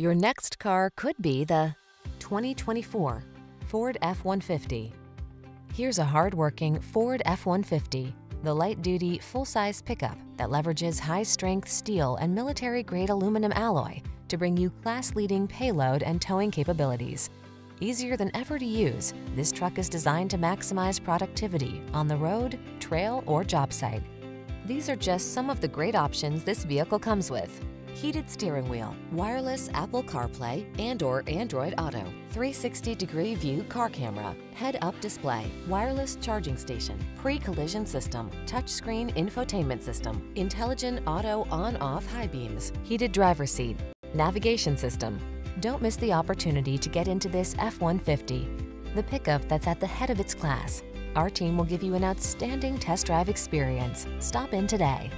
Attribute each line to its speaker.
Speaker 1: Your next car could be the 2024 Ford F-150. Here's a hard-working Ford F-150, the light-duty, full-size pickup that leverages high-strength steel and military-grade aluminum alloy to bring you class-leading payload and towing capabilities. Easier than ever to use, this truck is designed to maximize productivity on the road, trail, or job site. These are just some of the great options this vehicle comes with heated steering wheel, wireless Apple CarPlay and or Android Auto, 360-degree view car camera, head-up display, wireless charging station, pre-collision system, touchscreen infotainment system, intelligent auto on-off high beams, heated driver seat, navigation system. Don't miss the opportunity to get into this F-150, the pickup that's at the head of its class. Our team will give you an outstanding test drive experience. Stop in today.